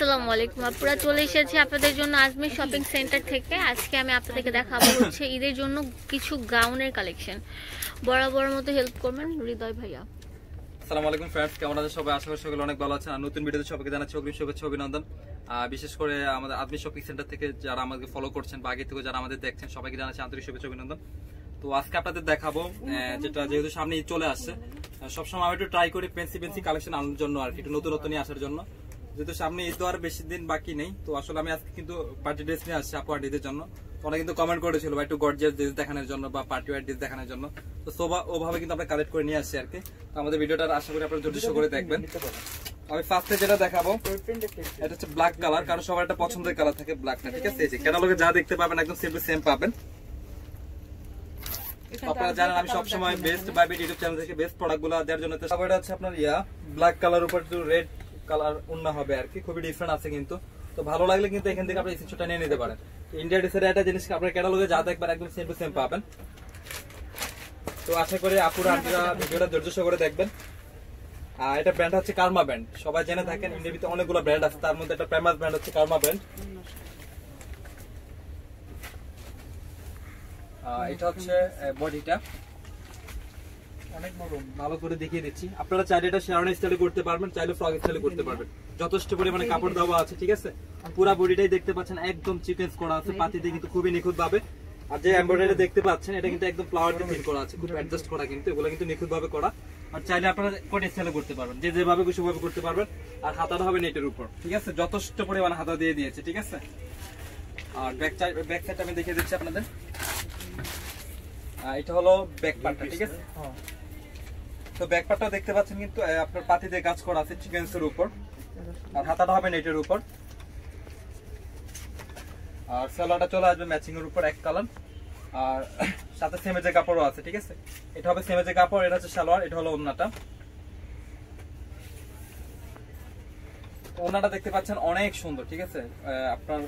আসসালামু আলাইকুম চলে এসেছি আপনাদের জন্য আজমির শপিং সেন্টার থেকে। আজকে আমি আপনাদেরকে দেখাবো হচ্ছে ঈদের জন্য কিছু গাউনের কালেকশন বরাবর মতো হেল্প করবেন হৃদয় ভাইয়া। আসসালামু আলাইকুম ফ্রেন্ডস কেমন আছেন সবাই? আশা করি সকলে অনেক ভালো আছেন। আর নতুন ভিডিওতে সবাইকে জানাচ্ছি অগ্রিম শুভেচ্ছা, অভিনন্দন। বিশেষ করে আমাদের আদমি শপিং সেন্টার থেকে যারা আমাদেরকে ফলো করছেন বা আগে থেকে যারা আমাদের দেখছেন, সবাইকে জানাচ্ছি আন্তরিক শুভেচ্ছা, অভিনন্দন। তো আজকে আপনাদের দেখাবো যেটা যেহেতু সামনে চলে আসছে সবসময় আমি একটু ট্রাই করি পেন্সি পেন্সি কালেকশন আনার জন্য আর কি, একটু নতুন নিয়ে আসার জন্য। যেহেতু সামনে ঈদ তো আর বেশি দিন বাকি নেই তো আসলে আমি আজকে কিন্তু পার্টি ড্রেস নিয়ে আসছি আপু আন্টিদের জন্য। ওরা কিন্তু কমেন্ট করেছিল বা একটু গর্জিয়াস ড্রেস দেখানোর জন্য বা পার্টি ওয়ার ড্রেস দেখানোর জন্য। তো সোভা ওভাবে কিন্তু আমরা কালেক্ট করে নিয়ে আসছি আর কি তো আমাদের ভিডিওটা আশা করি আপনারা যথেষ্ট করে দেখবেন। আমি ফার্স্টে যেটা দেখাবো এটা হচ্ছে ব্ল্যাক কালার কারণ সবার একটা পছন্দের কালার থাকে ব্ল্যাকটা ঠিক আছে? এই যে ক্যাটালগে যা দেখতে পাবেন একদম সেম টু সেম পাবেন আপনারা জানেন আমি সবসময় বেস্ট বাইবিট ইউটিউব চ্যানেল থেকে বেস্ট প্রোডাক্টগুলো দেওয়ার জন্য তো সবার হচ্ছে আপনার ইয়া ব্ল্যাক কালার উপর রেড কালার উন্না হবে আর কি, খুবই ডিফারেন্ট আছে কিন্তু। তো ভালো লাগলে কিন্তু এখান থেকে আপনি স্ক্রিনশটটা নিয়ে নিতে পারেন। ইন্ডিয়া ডিসের একটা জিনিস আপনার ক্যাটালগে যা দেখবেন, একদম সেম টু সেম পাবেন। তো আশা করি আপুরা আপনারা ভিডিওটা ধৈর্য সহকারে দেখবেন। আর এটা ব্র্যান্ড হচ্ছে কার্মা ব্র্যান্ড সবাই জেনে থাকেন ইন্ডিয়ার ভিতরে অনেকগুলো ব্র্যান্ড আছে, তার মধ্যে একটা ফেমাস ব্র্যান্ড হচ্ছে কার্মা ব্র্যান্ড এটা হচ্ছে বডিটা। অনেক নরম ভালো করে দেখিয়ে দিচ্ছি। আপনারা চাইলে এটা শেয়ারন স্টাইলে করতে পারবেন চাইলে ফ্রক স্টাইলে করতে পারবেন। যথেষ্ট পরিমাণে কাপড় দেওয়া আছে ঠিক আছে? পুরো বডিটাই দেখতে পাচ্ছেন একদম চিকেন্স করা আছে পাতিতে কিন্তু খুবই নিখুঁত ভাবে আর যে এমব্রয়ডারি দেখতে পাচ্ছেন এটা কিন্তু একদম ফ্লাওয়ার দিয়ে ফিল করা আছে খুব অ্যাডজাস্ট করা কিন্তু এগুলো কিন্তু নিখুঁত ভাবে করা। আর চাইলে আপনারা কোট স্টাইলে করতে পারবেন যে যেভাবে খুশি ভাবে করতে পারবেন। আর হাতাটা হবে নেটের উপর ঠিক আছে? যথেষ্ট পরিমাণে হাতা দিয়ে দিয়েছে ঠিক আছে? আর ব্যাক সাইড ব্যাক সাইড আমি দেখিয়ে দিচ্ছি আপনাদের। এটা হলো ব্যাক পার্টটা ঠিক আছে? তো ব্যাকপাটটা দেখতে পাচ্ছেন কিন্তু আপনার পাতিতে কাজ করা আছে চিকেন্সের উপর। আর হাতাটা হবে নেটের উপর। আর সালোয়ারটা চলে আসবে ম্যাচিং এর উপর এক কালার আর সাথে সেমেজে কাপড়ও আছে, ঠিক আছে? এটা হবে সেমেজে কাপড়, এটা হচ্ছে সালোয়ার, এটা হলো ওন্নাটা ওন্নাটা দেখতে পাচ্ছেন অনেক সুন্দর, ঠিক আছে? আপনার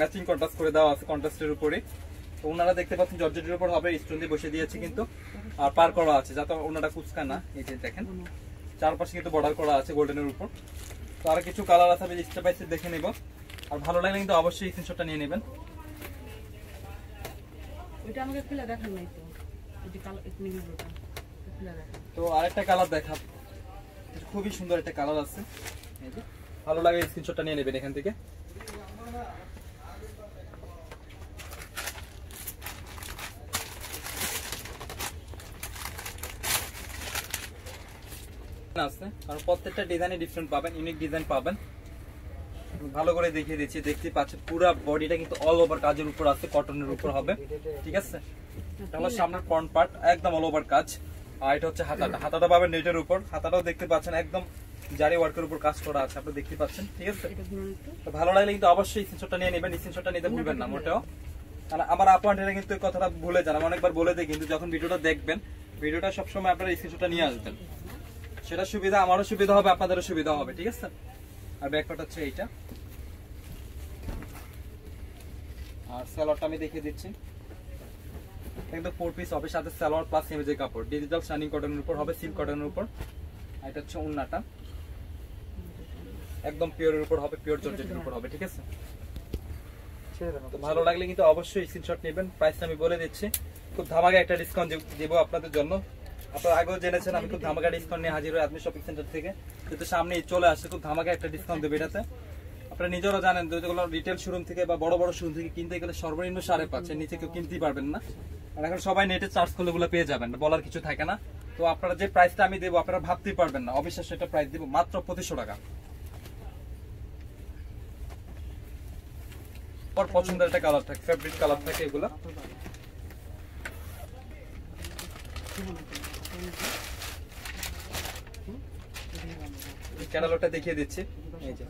ম্যাচিং কন্ট্রাস্ট করে দেওয়া আছে কন্ট্রাস্টের উপরে ওনারা দেখতে পাচ্ছেন জর্জেটের উপর হবে স্টোন দিয়ে বসে দিয়েছে কিন্তু। আর পার করা আছে যাতে ওনারা কুচকা না এই যে দেখেন। চারপাশে কিন্তু বর্ডার করা আছে গোল্ডেনের উপর। তো আর কিছু কালার আছে স্টেপ বাই স্টেপ দেখে নেব। আর ভালো লাগলে কিন্তু অবশ্যই স্ক্রিনশটটা নিয়ে নেবেন। ওইটা আমাকে খুলে দেখান নাই তো। ওইটা কালো একটু নিবি ওটা খুলে দেখান। তো আরেকটা কালার দেখা। খুবই সুন্দর একটা কালার আছে। এই যে ভালো লাগে স্ক্রিনশটটা নিয়ে নেবেন এখান থেকে। আছে কারণ প্রত্যেকটা ডিজাইনে ডিফারেন্ট পাবেন ইউনিক ডিজাইন পাবেন। ভালো করে দেখিয়ে দিচ্ছি দেখতে পাচ্ছেন পুরো বডিটা কিন্তু অল ওভার কাজের উপর আছে কটনের উপর হবে ঠিক আছে? এটা হলো সামনের ফ্রন্ট পার্ট একদম অল ওভার কাজ। আর এটা হচ্ছে হাতাটা হাতাটা পাবেন নেটের উপর হাতাটাও দেখতে পাচ্ছেন একদম জারি ওয়ার্কের উপর কাজ করা আছে আপনি দেখতে পাচ্ছেন ঠিক আছে? তো ভালো লাগলে কিন্তু অবশ্যই স্ক্রিনশটটা নিয়ে নেবেন স্ক্রিনশটটা নিতে ভুলবেন না মোটেও। কারণ আমার আপু আন্টিরা কিন্তু এই কথাটা ভুলে যান আমি অনেকবার বলে দিই কিন্তু যখন ভিডিওটা দেখবেন ভিডিওটা সবসময় আপনারা স্ক্রিনশটটা নিয়ে আসবেন। সেটা সুবিধা, আমারও সুবিধা হবে, আপনাদেরও সুবিধা হবে, ঠিক আছে? আর ব্যাকপার্ট হচ্ছে এইটা। আর স্যালোয়ারটা আমি দেখিয়ে দিচ্ছি। একদম ফোর পিস হবে সাথে সালোয়ার প্লাস ইমেজের কাপড়। ডিজিটাল শাইনিং কটনের উপর হবে সিল্ক কটনের উপর। আর এটা হচ্ছে উন্নাটা। একদম পিওরের উপর হবে পিওর জর্জেটের উপর হবে, ঠিক আছে? ভালো লাগলে কিন্তু অবশ্যই স্ক্রিনশট নেবেন। প্রাইসটা আমি বলে দিচ্ছি। খুব ধামাকা একটা ডিসকাউন্ট দেবো আপনাদের জন্য। আপনারা আগেও জেনেছেন, আমি খুব ধামাকা ডিসকাউন্ট নিয়ে হাজির হই আদমি শপিং সেন্টার থেকে। কিন্তু সামনে চলে আসছে, খুব ধামাকা একটা ডিসকাউন্ট দেবে এটাতে। আপনারা নিজেরা জানেন যেগুলো রিটেল শোরুম থেকে বা বড় বড় শোরুম থেকে কিনতে গেলে সর্বনিম্ন সাড়ে পাঁচ নিচে কেউ কিনতেই পারবেন না। আর এখন সবাই নেটে চার্জ করলে ওগুলো পেয়ে যাবেন, বলার কিছু থাকে না। তো আপনারা যে প্রাইসটা আমি দেবো, আপনারা ভাবতেই পারবেন না। অবিশ্বাস্য একটা প্রাইস দেবো, মাত্র পঁচিশশো টাকা। পর পছন্দের একটা কালার থাকে ফেভারিট কালার থাকে এগুলো। ক্যাটালগটা দেখিয়ে দিচ্ছি। এই যে।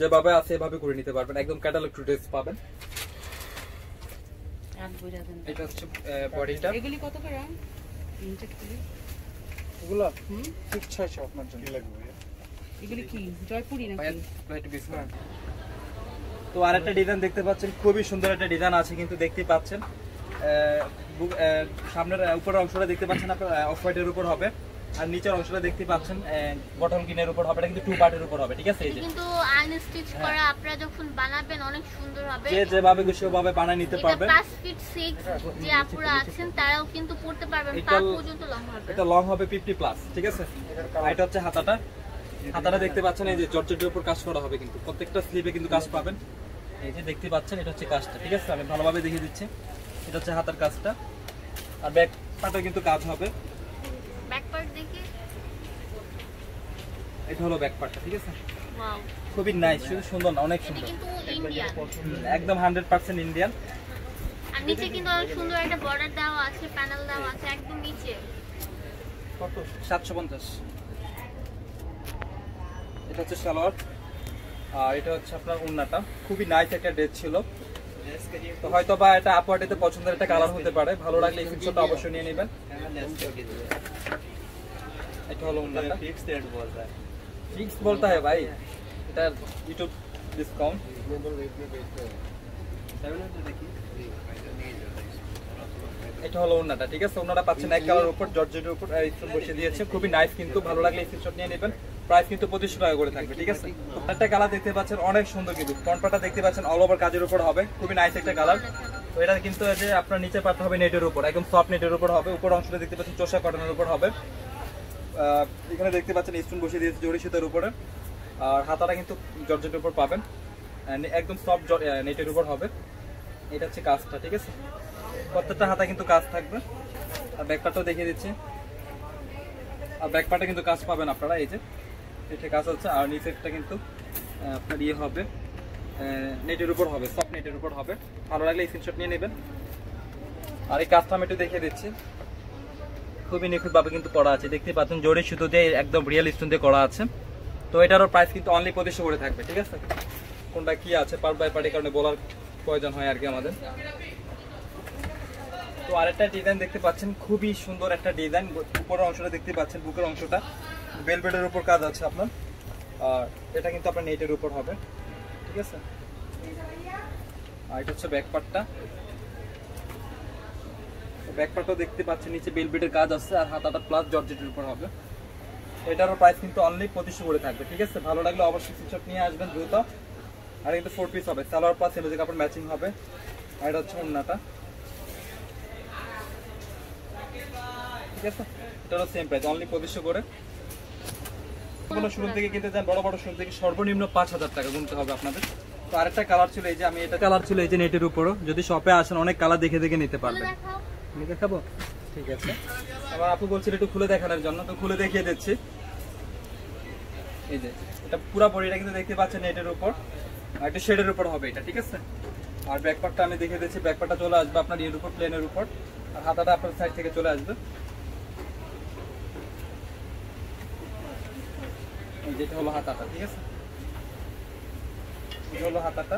যেভাবে আছে এভাবে করে নিতে পারবেন। একদম ক্যাটালগ টু ড্রেস পাবেন। আট বুঝা দেন এটা হচ্ছে বডিটা এগুলি কত করে এগুলো হুম? ঠিক ছয়শো আপনার জন্য। এগুলি কি জয়পুরি নাকি? তো আরেকটা ডিজাইন দেখতে পাচ্ছেন। খুবই সুন্দর একটা ডিজাইন আছে কিন্তু দেখতেই পাচ্ছেন। সামনের উপরের অংশটা দেখতে পাচ্ছেন আপনার অফ হোয়াইটের উপর হবে। আর নিচের অংশটা দেখতে পাচ্ছেন বটল কিনের উপর হবে। এটা কিন্তু টু পার্টের উপর হবে ঠিক আছে? এই এটা যে কিন্তু আনস্টিচ করা আপনারা যখন বানাবেন অনেক সুন্দর হবে। যে যেভাবে খুশি ওভাবে বানিয়ে নিতে এটা পারবেন। পাঁচ ফিট সিক্স যে আপুরা আছেন তারাও কিন্তু পড়তে পারবেন। এটা পা পর্যন্ত লং হবে। এটা লং হবে ফিফটি প্লাস ঠিক আছে? আর এটা হচ্ছে হাতাটা। হাতাটা দেখতে পাচ্ছেন এই যে জর্জেটের উপর কাজ করা হবে কিন্তু। প্রত্যেকটা স্লিপে কিন্তু কাজ পাবেন। এই যে দেখতে পাচ্ছেন এটা হচ্ছে কাজটা ঠিক আছে? আমি ভালোভাবে দেখিয়ে দিচ্ছি। এটা হচ্ছে হাতার কাজটা। আর ব্যাক পার্টও কিন্তু কাজ হবে। ব্যাক পার্ট দেখি। এটা হলো ব্যাক পার্টটা ঠিক আছে? ওয়াও খুবই নাইস শুধু সুন্দর না অনেক সুন্দর। কিন্তু ইন্ডিয়ান একদম হান্ড্রেড পার্সেন্ট ইন্ডিয়ান আর নিচে কিন্তু অনেক সুন্দর একটা বর্ডার দেওয়া আছে প্যানেল দেওয়া আছে একদম নিচে। কত? সাতশো পঞ্চাশ। এটা হচ্ছে সালোয়ার। আর এটা হচ্ছে আপনার উন্নাটা খুবই নাইস একটা ড্রেস ছিল। তো হয়তো বা এটা আপওয়ার্ডেতে পছন্দের একটা কালার হতে পারে। ভালো লাগলে এই স্ক্রিনশটটা অবশ্যই নিয়ে নেবেন। এটা হলো উন্নাটা ফিক্স বলতে হয় ভাই। এটা ইউটিউব ডিসকাউন্ট এটা হলো ওন্নাটা ঠিক আছে? ওন্নাটা পাচ্ছেন এক কালার উপর, জর্জেটের উপর বসে দিয়েছে। খুবই নাইস কিন্তু, ভালো লাগলে স্ক্রিনশট নিয়ে নেবেন। প্রাইস কিন্তু পঁচিশশো টাকা করে থাকবে, ঠিক আছে? একটা কালার দেখতে পাচ্ছেন, অনেক সুন্দর কিন্তু। ফ্রন্টটা দেখতে পাচ্ছেন অল ওভার কাজের উপর হবে, খুবই নাইস একটা কালার। তো এটা কিন্তু যে আপনার নিচে পাঠা হবে নেটের উপর, একদম সফট নেটের উপর হবে, উপর অংশটা দেখতে পাচ্ছেন চোষা কটনের উপর হবে। এখানে দেখতে পাচ্ছেন স্টোন বসিয়ে দিয়েছে জরি সুতার উপরে, আর হাতাটা কিন্তু জর্জেটের উপর পাবেন একদম সফট নেটের উপর হবে। এটা হচ্ছে কাজটা, ঠিক আছে? প্রত্যেকটা হাতা কিন্তু কাজ থাকবে। আর ব্যাকপার্টও দেখিয়ে দিচ্ছি। আর ব্যাকপার্টে কিন্তু কাজ পাবেন আপনারা, এই যে। এটা কাজ হচ্ছে, আর নিচেরটা কিন্তু আপনার ইয়ে হবে নেটের উপর হবে সফট নেটের উপর হবে। ভালো লাগলে স্ক্রিনশট নিয়ে নেবেন। আর এই কাজটা আমি একটু দেখিয়ে দিচ্ছি। খুবই নিখুঁতভাবে কিন্তু করা আছে। দেখতে পাচ্ছেন জোরে সুতো দিয়ে একদম রিয়েল স্টোন দিয়ে করা আছে। তো এটারও প্রাইস কিন্তু অনলি পঁচিশশো করে থাকবে, ঠিক আছে? কোনটা কি আছে পার্ট বাই পার্টের কারণে বলার প্রয়োজন হয় আর কি আমাদের। তো আরেকটা ডিজাইন দেখতে পাচ্ছেন, খুবই সুন্দর একটা ডিজাইন উপরের অংশটা দেখতে পাচ্ছেন, বুকের অংশটা। বেলভেটের উপর কাজ আছে আপনার। আর এটা কিন্তু আপনার নেটের উপর হবে। ঠিক আছে? আর এটা হচ্ছে ব্যাক পার্টটা দেখতে পাচ্ছেন, নিচে বেলভেটের কাজ আছে আর হাতাটা প্লাস জর্জেটের উপর হবে। এটারও প্রাইস কিন্তু অনলি পঁচিশশো করে থাকবে। ঠিক আছে? ভালো লাগলে অবশ্যই স্ক্রিনশট নিয়ে আসবেন দ্রুত। আর কিন্তু ফোর পিস হবে। সালোয়ার প্লাস এলো কাপড় ম্যাচিং হবে। আর এটা হচ্ছে ওন্নাটা ঠিক আছে? এটারও সেম প্রাইস অনলি পঁচিশশো করে। কোনো শুরু থেকে কিনতে চান বড় বড় শুরু থেকে সর্বনিম্ন পাঁচ হাজার টাকা গুনতে হবে আপনাদের। তো আরেকটা কালার ছিল এই যে আমি এটা কালার ছিল এই যে নেটের উপরও। যদি শপে আসেন অনেক কালার দেখে দেখে নিতে পারবেন। দেখাবো? ঠিক আছে। আবার আপু বলছিল একটু খুলে দেখানোর জন্য তো খুলে দেখিয়ে দিচ্ছি। এই যে এটা পুরো বডিটা কিন্তু দেখতে পাচ্ছেন নেটের উপর। আর একটা শেডের উপর হবে এটা ঠিক আছে? আর ব্যাকপার্টটা আমি দেখিয়ে দিচ্ছি। ব্যাকপার্টটা চলে আসবে আপনার ইয়ের উপর প্লেনের উপর। আর হাতাটা আপনার সাইড থেকে চলে আসবে। যেটা হলো হাতাটা ঠিক আছে? এটা হলো হাতাটা।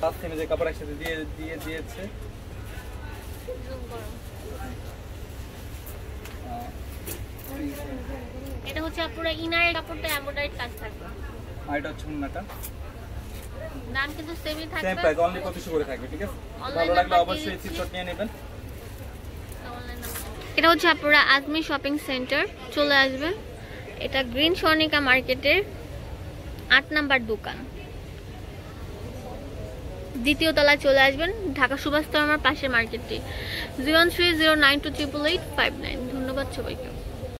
পাঁচ যে কাপড় একসাথে দিয়ে দিয়ে দিয়েছে। এটা হচ্ছে পুরো ইনারের কাপড়টা এমব্রয়ডারি কাজ থাকবে। আর এটা হচ্ছে দাম কিন্তু সেমই থাকবে। সেম থাকবে প্রাইস অনলি পঁচিশশো করে থাকবে ঠিক আছে? ভালো লাগলে অবশ্যই স্ক্রিনশট নিয়ে নেবেন। এটা হচ্ছে আপনারা আজমি শপিং সেন্টার চলে আসবেন। এটা গ্রিন স্বর্ণিকা মার্কেটের আট নাম্বার দোকান। দ্বিতীয় তলায় চলে আসবেন ঢাকা সুভাষ আমার পাশের মার্কেটটি। Zero three zero nine two triple eight five nine. ধন্যবাদ সবাইকে।